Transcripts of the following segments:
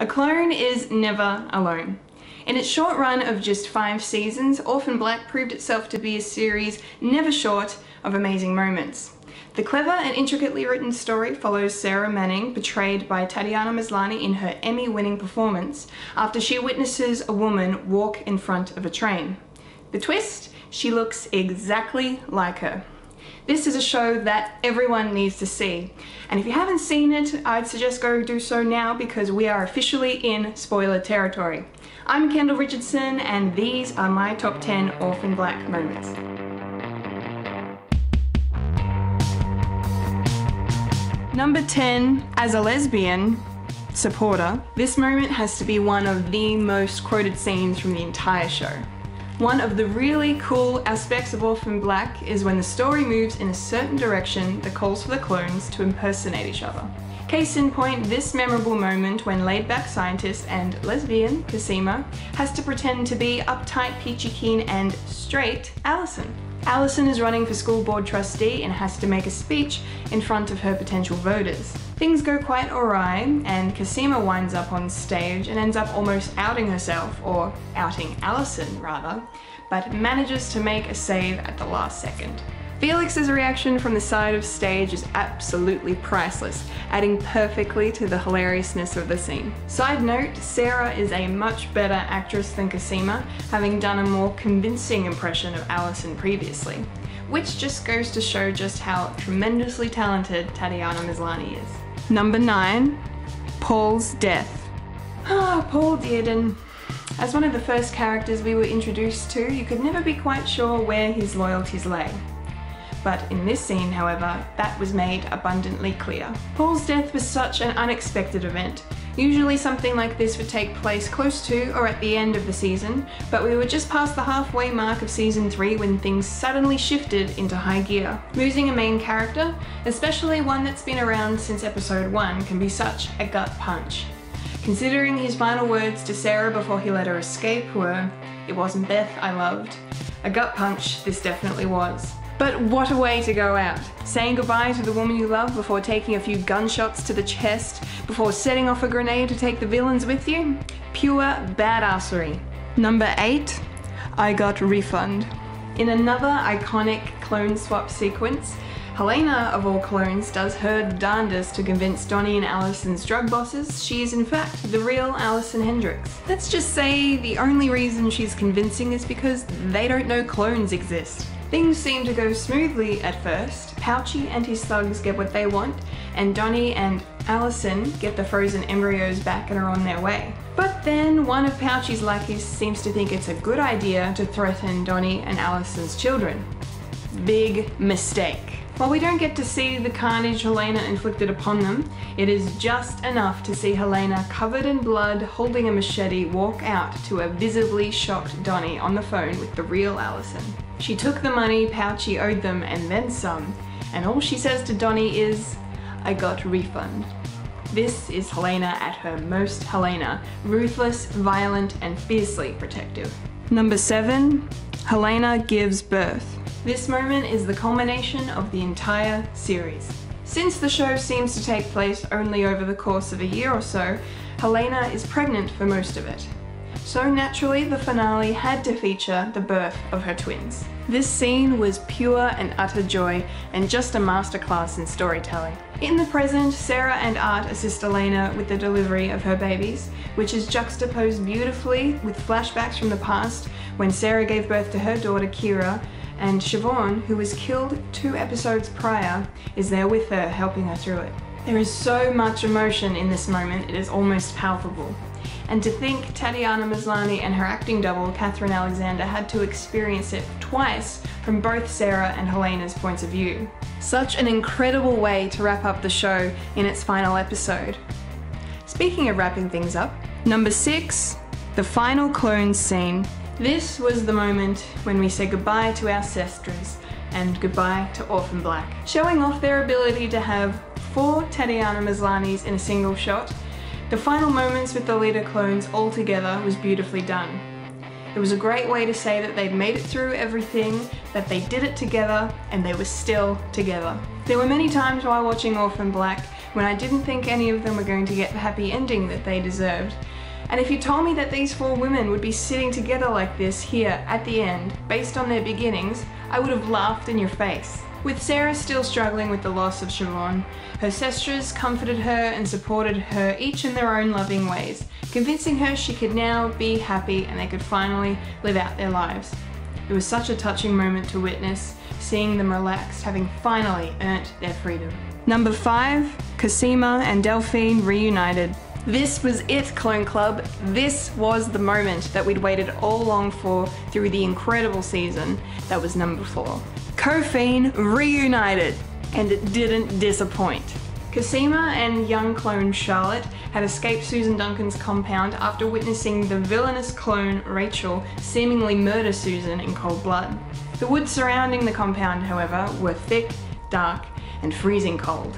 A clone is never alone. In its short run of just five seasons, Orphan Black proved itself to be a series never short of amazing moments. The clever and intricately written story follows Sarah Manning, portrayed by Tatiana Maslany in her Emmy-winning performance, after she witnesses a woman walk in front of a train. The twist? She looks exactly like her. This is a show that everyone needs to see. And if you haven't seen it, I'd suggest go do so now because we are officially in spoiler territory. I'm Kendall Richardson and these are my top 10 Orphan Black moments. Number 10, as a lesbian supporter, this moment has to be one of the most quoted scenes from the entire show. One of the really cool aspects of Orphan Black is when the story moves in a certain direction that calls for the clones to impersonate each other. Case in point, this memorable moment when laid-back scientist and lesbian Cosima has to pretend to be uptight, peachy keen and straight Alison. Alison is running for school board trustee and has to make a speech in front of her potential voters. Things go quite awry and Cosima winds up on stage and ends up almost outing herself, or outing Alison rather, but manages to make a save at the last second. Felix's reaction from the side of stage is absolutely priceless, adding perfectly to the hilariousness of the scene. Side note, Sarah is a much better actress than Cosima, having done a more convincing impression of Alison previously, which just goes to show just how tremendously talented Tatiana Maslany is. Number 9. Paul's death. Ah, Paul Dearden. As one of the first characters we were introduced to, you could never be quite sure where his loyalties lay but in this scene, however, that was made abundantly clear. Paul's death was such an unexpected event. Usually something like this would take place close to or at the end of the season, but we were just past the halfway mark of season 3 when things suddenly shifted into high gear. Losing a main character, especially one that's been around since episode 1, can be such a gut punch. Considering his final words to Sarah before he let her escape were, it wasn't Beth I loved. A gut punch this definitely was. But what a way to go out. Saying goodbye to the woman you love before taking a few gunshots to the chest, before setting off a grenade to take the villains with you? Pure badassery. Number 8. I got refund. In another iconic clone swap sequence, Helena, of all clones, does her darndest to convince Donnie and Alison's drug bosses she is in fact the real Alison Hendrix. Let's just say the only reason she's convincing is because they don't know clones exist. Things seem to go smoothly at first. Pouchy and his thugs get what they want, and Donnie and Alison get the frozen embryos back and are on their way. But then one of Pouchy's lackeys seems to think it's a good idea to threaten Donnie and Alison's children. Big mistake. While we don't get to see the carnage Helena inflicted upon them, it is just enough to see Helena covered in blood holding a machete walk out to a visibly shocked Donnie on the phone with the real Alison. She took the money Pouchy owed them and then some, and all she says to Donnie is, I got refund. This is Helena at her most Helena, ruthless, violent, and fiercely protective. Number 7. Helena gives birth. This moment is the culmination of the entire series. Since the show seems to take place only over the course of a year or so, Helena is pregnant for most of it. So naturally, the finale had to feature the birth of her twins. This scene was pure and utter joy and just a masterclass in storytelling. In the present, Sarah and Art assist Helena with the delivery of her babies, which is juxtaposed beautifully with flashbacks from the past when Sarah gave birth to her daughter Kira and Siobhan, who was killed two episodes prior, is there with her helping her through it. There is so much emotion in this moment, it is almost palpable. And to think Tatiana Maslany and her acting double, Kathryn Alexandre, had to experience it twice from both Sarah and Helena's points of view. Such an incredible way to wrap up the show in its final episode. Speaking of wrapping things up, number six, the final clone scene. This was the moment when we say goodbye to our sestras and goodbye to Orphan Black. Showing off their ability to have four Tatiana Maslanys in a single shot the final moments with the Leda clones all together was beautifully done. It was a great way to say that they'd made it through everything, that they did it together, and they were still together. There were many times while watching Orphan Black when I didn't think any of them were going to get the happy ending that they deserved. And if you told me that these four women would be sitting together like this here at the end, based on their beginnings, I would have laughed in your face. With Sarah still struggling with the loss of Siobhan, her sisters comforted her and supported her each in their own loving ways, convincing her she could now be happy and they could finally live out their lives. It was such a touching moment to witness, seeing them relaxed, having finally earned their freedom. Number 5, Cosima and Delphine reunited. This was it, Clone Club. This was the moment that we'd waited all along for through the incredible season that was number 4. Cophine reunited, and it didn't disappoint. Cosima and young clone Charlotte had escaped Susan Duncan's compound after witnessing the villainous clone Rachel seemingly murder Susan in cold blood. The woods surrounding the compound, however, were thick, dark, and freezing cold.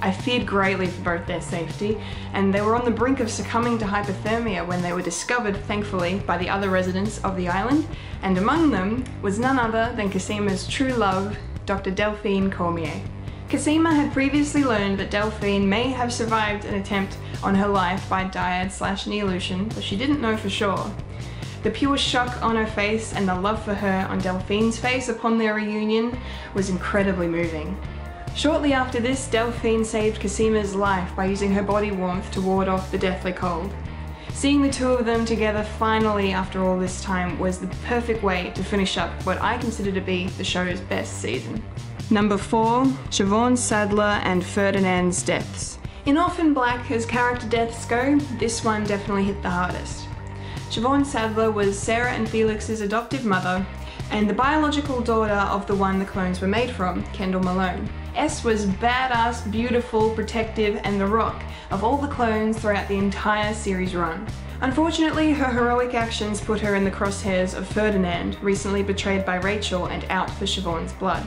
I feared greatly for both their safety, and they were on the brink of succumbing to hypothermia when they were discovered, thankfully, by the other residents of the island, and among them was none other than Cosima's true love, Dr. Delphine Cormier. Cosima had previously learned that Delphine may have survived an attempt on her life by Dyad slash Neolution, but she didn't know for sure. The pure shock on her face and the love for her on Delphine's face upon their reunion was incredibly moving. Shortly after this, Delphine saved Cosima's life by using her body warmth to ward off the deathly cold. Seeing the two of them together finally after all this time was the perfect way to finish up what I consider to be the show's best season. Number 4, Siobhan Sadler and Ferdinand's deaths. In Orphan Black, as character deaths go, this one definitely hit the hardest. Siobhan Sadler was Sarah and Felix's adoptive mother and the biological daughter of the one the clones were made from, Kendall Malone. S was badass, beautiful, protective, and the rock of all the clones throughout the entire series run. Unfortunately, her heroic actions put her in the crosshairs of Ferdinand, recently betrayed by Rachel and out for Siobhan's blood.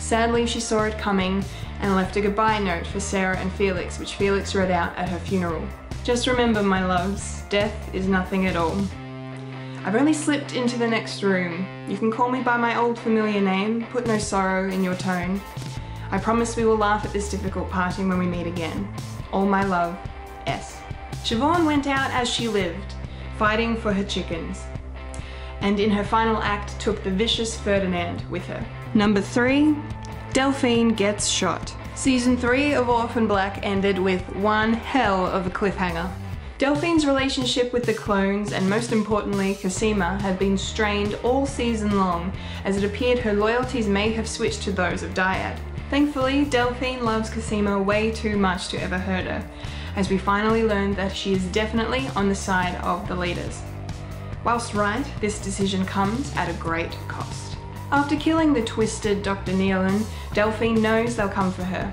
Sadly, she saw it coming and left a goodbye note for Sarah and Felix, which Felix read out at her funeral. Just remember, my loves, death is nothing at all. I've only slipped into the next room. You can call me by my old familiar name, put no sorrow in your tone. I promise we will laugh at this difficult parting when we meet again. All my love, S. Siobhan went out as she lived, fighting for her chickens, and in her final act took the vicious Ferdinand with her. Number 3, Delphine gets shot. Season 3 of Orphan Black ended with one hell of a cliffhanger. Delphine's relationship with the clones, and most importantly Cosima, had been strained all season long, as it appeared her loyalties may have switched to those of Dyad. Thankfully, Delphine loves Cosima way too much to ever hurt her, as we finally learn that she is definitely on the side of the Ledas. Whilst right, this decision comes at a great cost. After killing the twisted Dr. Nealon, Delphine knows they'll come for her.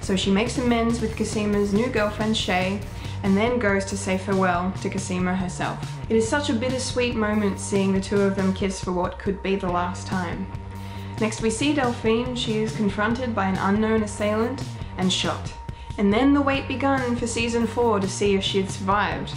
So she makes amends with Cosima's new girlfriend Shay, and then goes to say farewell to Cosima herself. It is such a bittersweet moment seeing the two of them kiss for what could be the last time. Next we see Delphine, she is confronted by an unknown assailant and shot. And then the wait begun for season 4 to see if she had survived.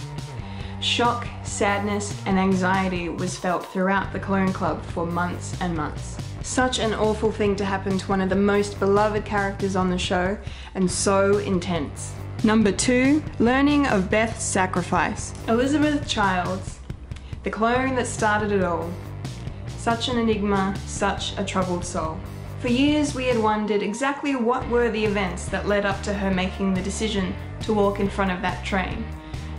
Shock, sadness, and anxiety was felt throughout the Clone Club for months and months. Such an awful thing to happen to one of the most beloved characters on the show, and so intense. Number 2, Learning of Beth's Sacrifice. Elizabeth Childs, the clone that started it all. Such an enigma, such a troubled soul. For years we had wondered exactly what were the events that led up to her making the decision to walk in front of that train.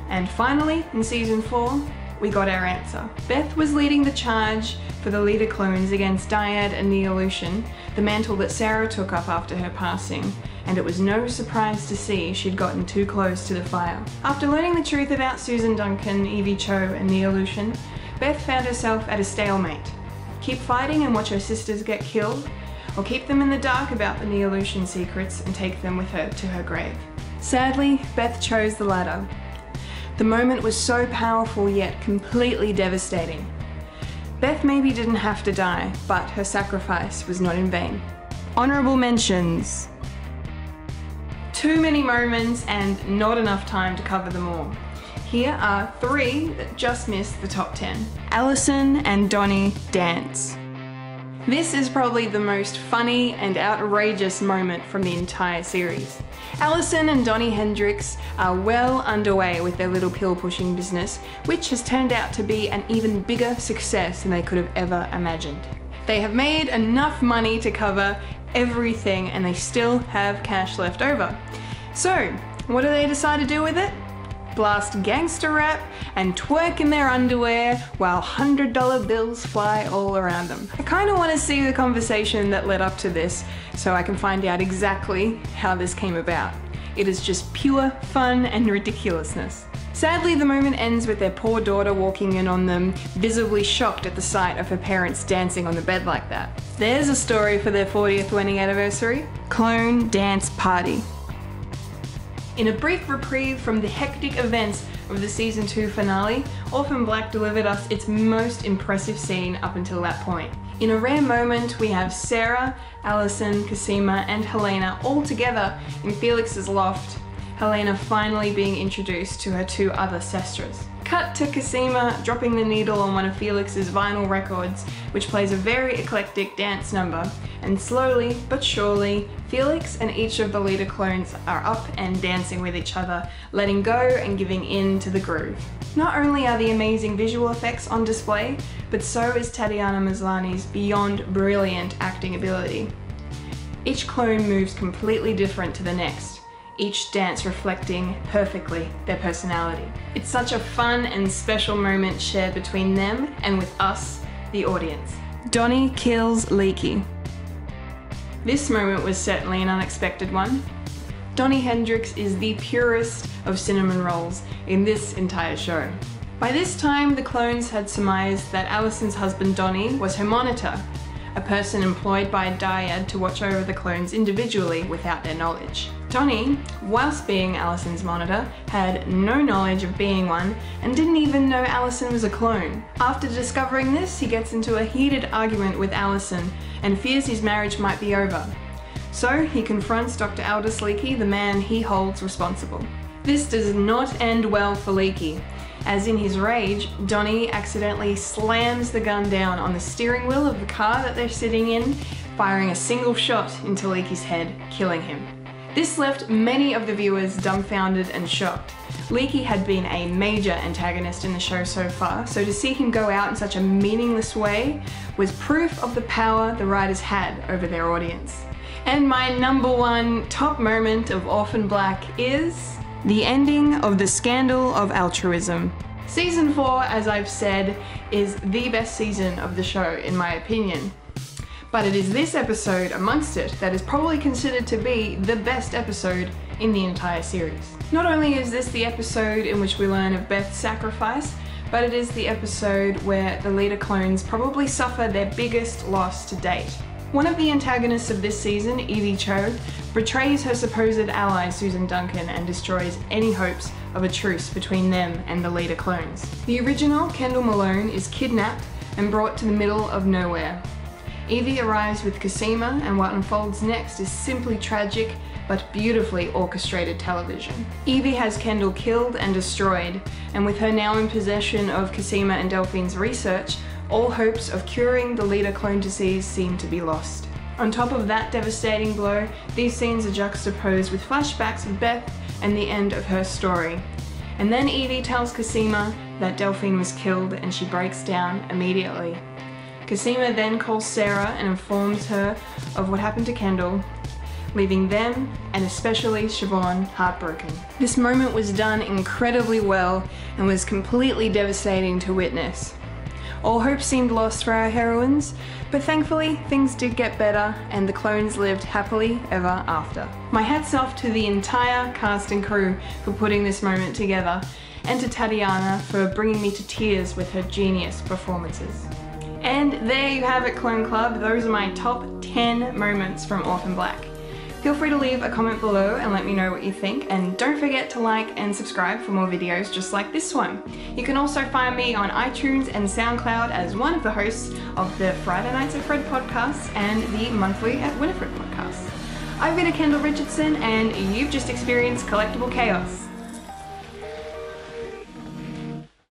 And finally, in season 4, we got our answer. Beth was leading the charge for the Leda clones against Dyad and Neolution, the mantle that Sarah took up after her passing, and it was no surprise to see she'd gotten too close to the fire. After learning the truth about Susan Duncan, Evie Cho, and Neolution, Beth found herself at a stalemate. Keep fighting and watch her sisters get killed, or keep them in the dark about the Neolution secrets and take them with her to her grave. Sadly, Beth chose the latter, the moment was so powerful yet completely devastating. Beth maybe didn't have to die, but her sacrifice was not in vain. Honourable mentions. Too many moments and not enough time to cover them all. Here are three that just missed the top 10. Alison and Donnie dance. This is probably the most funny and outrageous moment from the entire series. Alison and Donnie Hendrix are well underway with their little pill pushing business, which has turned out to be an even bigger success than they could have ever imagined. They have made enough money to cover everything and they still have cash left over. So, what do they decide to do with it? Blast gangster rap, and twerk in their underwear while $100 bills fly all around them. I kinda wanna see the conversation that led up to this so I can find out exactly how this came about. It is just pure fun and ridiculousness. Sadly, the moment ends with their poor daughter walking in on them, visibly shocked at the sight of her parents dancing on the bed like that. There's a story for their 40th wedding anniversary. Clone Dance Party. In a brief reprieve from the hectic events of the season 2 finale, Orphan Black delivered us its most impressive scene up until that point. In a rare moment, we have Sarah, Alison, Cosima, and Helena all together in Felix's loft, Helena finally being introduced to her two other sestras. Cut to Cosima dropping the needle on one of Felix's vinyl records, which plays a very eclectic dance number, and slowly but surely, Felix and each of the Leda clones are up and dancing with each other, letting go and giving in to the groove. Not only are the amazing visual effects on display, but so is Tatiana Maslany's beyond brilliant acting ability. Each clone moves completely different to the next, each dance reflecting perfectly their personality. It's such a fun and special moment shared between them and with us, the audience. Donnie kills Leekie. This moment was certainly an unexpected one. Donnie Hendrix is the purest of cinnamon rolls in this entire show. By this time, the clones had surmised that Alison's husband Donnie was her monitor, a person employed by Dyad to watch over the clones individually without their knowledge. Donnie, whilst being Alison's monitor, had no knowledge of being one and didn't even know Alison was a clone. After discovering this, he gets into a heated argument with Alison and fears his marriage might be over. So he confronts Dr. Aldous Leekie, the man he holds responsible. This does not end well for Leekie, as in his rage, Donnie accidentally slams the gun down on the steering wheel of the car that they're sitting in, firing a single shot into Leekie's head, killing him. This left many of the viewers dumbfounded and shocked. Leekie had been a major antagonist in the show so far, so to see him go out in such a meaningless way was proof of the power the writers had over their audience. And my number one top moment of Orphan Black is the ending of the scandal of altruism. Season 4, as I've said, is the best season of the show in my opinion. But it is this episode amongst it that is probably considered to be the best episode in the entire series. Not only is this the episode in which we learn of Beth's sacrifice, but it is the episode where the Leda clones probably suffer their biggest loss to date. One of the antagonists of this season, Evie Cho, betrays her supposed ally Susan Duncan and destroys any hopes of a truce between them and the Leda clones. The original, Kendall Malone, is kidnapped and brought to the middle of nowhere. Evie arrives with Cosima and what unfolds next is simply tragic but beautifully orchestrated television. Evie has Kendall killed and destroyed, and with her now in possession of Cosima and Delphine's research, all hopes of curing the Leda clone disease seem to be lost. On top of that devastating blow, these scenes are juxtaposed with flashbacks of Beth and the end of her story. And then Evie tells Cosima that Delphine was killed and she breaks down immediately. Cosima then calls Sarah and informs her of what happened to Kendall, leaving them, and especially Siobhan, heartbroken. This moment was done incredibly well and was completely devastating to witness. All hope seemed lost for our heroines, but thankfully things did get better and the clones lived happily ever after. My hats off to the entire cast and crew for putting this moment together and to Tatiana for bringing me to tears with her genius performances. And there you have it Clone Club, those are my top 10 moments from Orphan Black. Feel free to leave a comment below and let me know what you think and don't forget to like and subscribe for more videos just like this one. You can also find me on iTunes and SoundCloud as one of the hosts of the Friday Nights at Fred podcast and the Monthly at Winifred podcast. I've been a Kendall Richardson and you've just experienced collectible chaos.